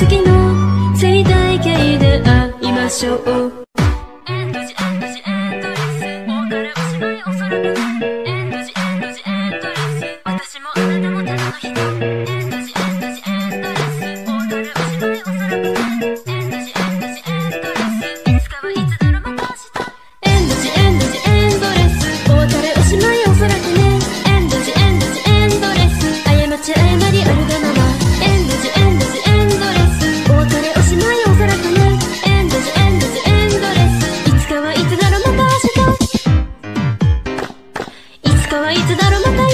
月の生態系で会いましょう。エンドジエンドジエンドレスおなからおしまいおそらく。エンドジエンドジエンドレス私もあなたもただの人。かはいつだろまた